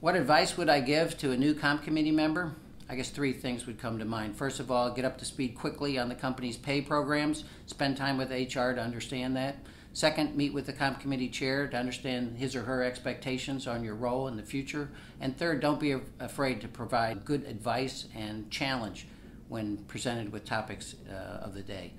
What advice would I give to a new comp committee member? I guess three things would come to mind. First of all, get up to speed quickly on the company's pay programs. Spend time with HR to understand that. Second, meet with the comp committee chair to understand his or her expectations on your role in the future. And third, don't be afraid to provide good advice and challenge when presented with topics uh, of the day.